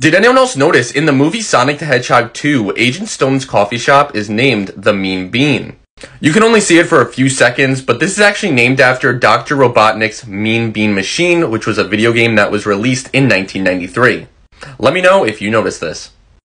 Did anyone else notice in the movie Sonic the Hedgehog 2, Agent Stone's coffee shop is named the Mean Bean? You can only see it for a few seconds, but this is actually named after Dr. Robotnik's Mean Bean Machine, which was a video game that was released in 1993. Let me know if you noticed this.